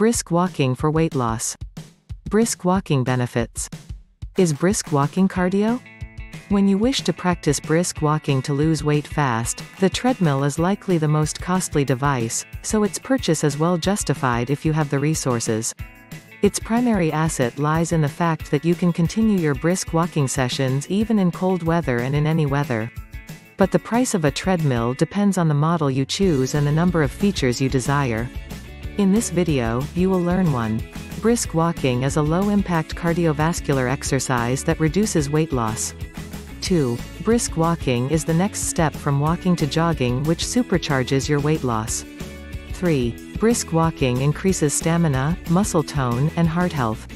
Brisk walking for weight loss. Brisk walking benefits. Is brisk walking cardio? When you wish to practice brisk walking to lose weight fast, the treadmill is likely the most costly device, so its purchase is well justified if you have the resources. Its primary asset lies in the fact that you can continue your brisk walking sessions even in cold weather and in any weather. But the price of a treadmill depends on the model you choose and the number of features you desire. In this video, you will learn 1. Brisk walking is a low-impact cardiovascular exercise that reduces weight loss. 2. Brisk walking is the next step from walking to jogging which supercharges your weight loss. 3. Brisk walking increases stamina, muscle tone, and heart health.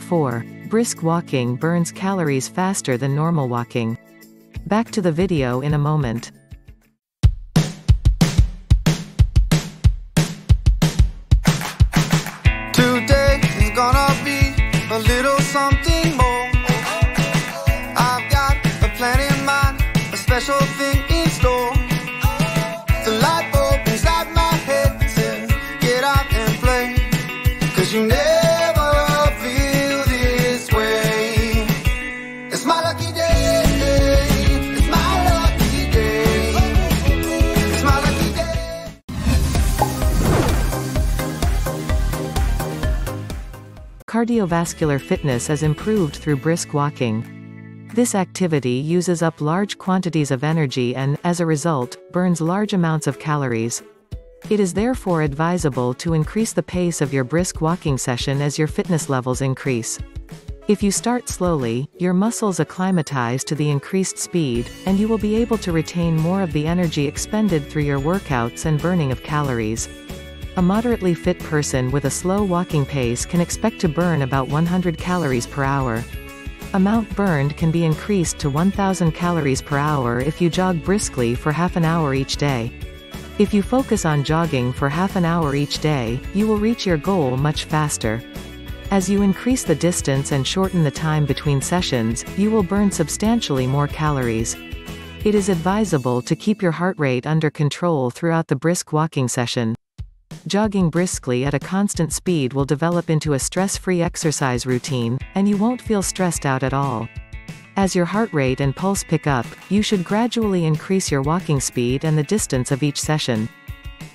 4. Brisk walking burns calories faster than normal walking. Back to the video in a moment. Cardiovascular fitness is improved through brisk walking. This activity uses up large quantities of energy and, as a result, burns large amounts of calories. It is therefore advisable to increase the pace of your brisk walking session as your fitness levels increase. If you start slowly, your muscles acclimatize to the increased speed, and you will be able to retain more of the energy expended through your workouts and burning of calories. A moderately fit person with a slow walking pace can expect to burn about 100 calories per hour. Amount burned can be increased to 1000 calories per hour if you jog briskly for half an hour each day. If you focus on jogging for half an hour each day, you will reach your goal much faster. As you increase the distance and shorten the time between sessions, you will burn substantially more calories. It is advisable to keep your heart rate under control throughout the brisk walking session. Jogging briskly at a constant speed will develop into a stress-free exercise routine, and you won't feel stressed out at all. As your heart rate and pulse pick up, you should gradually increase your walking speed and the distance of each session.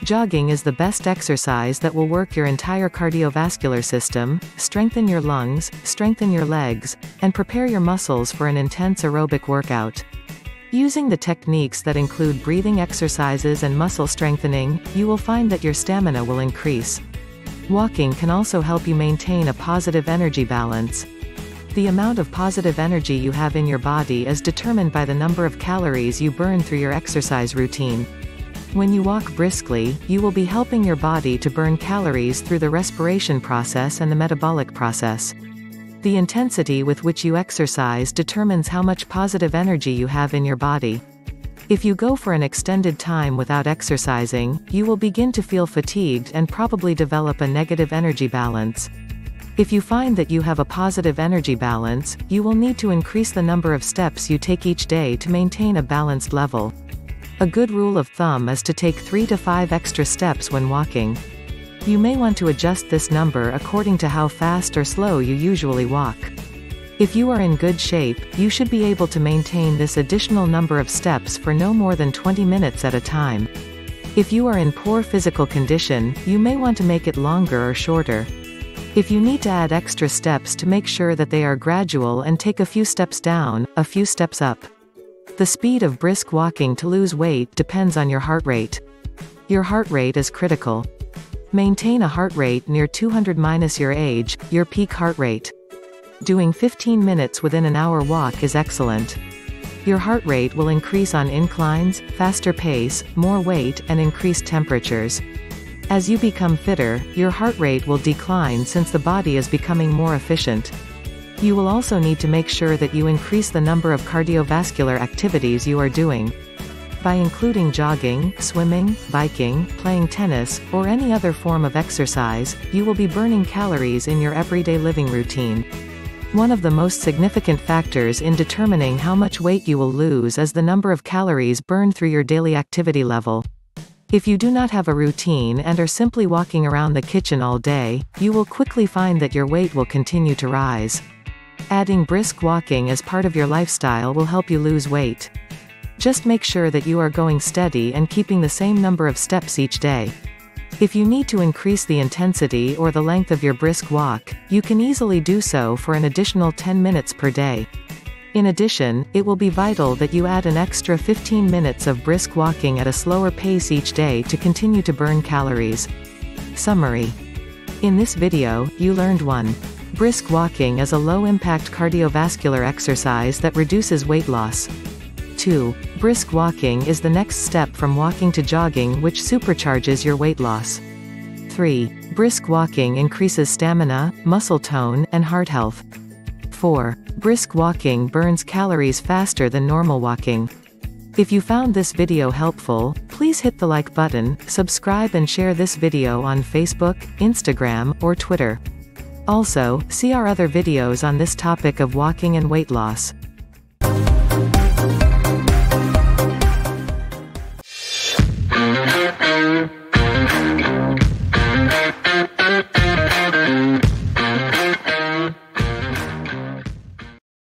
Jogging is the best exercise that will work your entire cardiovascular system, strengthen your lungs, strengthen your legs, and prepare your muscles for an intense aerobic workout. Using the techniques that include breathing exercises and muscle strengthening, you will find that your stamina will increase. Walking can also help you maintain a positive energy balance. The amount of positive energy you have in your body is determined by the number of calories you burn through your exercise routine. When you walk briskly, you will be helping your body to burn calories through the respiration process and the metabolic process. The intensity with which you exercise determines how much positive energy you have in your body. If you go for an extended time without exercising, you will begin to feel fatigued and probably develop a negative energy balance. If you find that you have a positive energy balance, you will need to increase the number of steps you take each day to maintain a balanced level. A good rule of thumb is to take 3 to 5 extra steps when walking. You may want to adjust this number according to how fast or slow you usually walk. If you are in good shape, you should be able to maintain this additional number of steps for no more than 20 minutes at a time. If you are in poor physical condition, you may want to make it longer or shorter. If you need to add extra steps to make sure that they are gradual and take a few steps down, a few steps up. The speed of brisk walking to lose weight depends on your heart rate. Your heart rate is critical. Maintain a heart rate near 200 minus your age, your peak heart rate. Doing 15 minutes within an hour walk is excellent. Your heart rate will increase on inclines, faster pace, more weight, and increased temperatures. As you become fitter, your heart rate will decline since the body is becoming more efficient. You will also need to make sure that you increase the number of cardiovascular activities you are doing. By including jogging, swimming, biking, playing tennis, or any other form of exercise, you will be burning calories in your everyday living routine. One of the most significant factors in determining how much weight you will lose is the number of calories burned through your daily activity level. If you do not have a routine and are simply walking around the kitchen all day, you will quickly find that your weight will continue to rise. Adding brisk walking as part of your lifestyle will help you lose weight. Just make sure that you are going steady and keeping the same number of steps each day. If you need to increase the intensity or the length of your brisk walk, you can easily do so for an additional 10 minutes per day. In addition, it will be vital that you add an extra 15 minutes of brisk walking at a slower pace each day to continue to burn calories. Summary. In this video, you learned 1. Brisk walking is a low-impact cardiovascular exercise that reduces weight loss. 2. Brisk walking is the next step from walking to jogging which supercharges your weight loss. 3. Brisk walking increases stamina, muscle tone, and heart health. 4. Brisk walking burns calories faster than normal walking. If you found this video helpful, please hit the like button, subscribe and share this video on Facebook, Instagram, or Twitter. Also, see our other videos on this topic of walking and weight loss.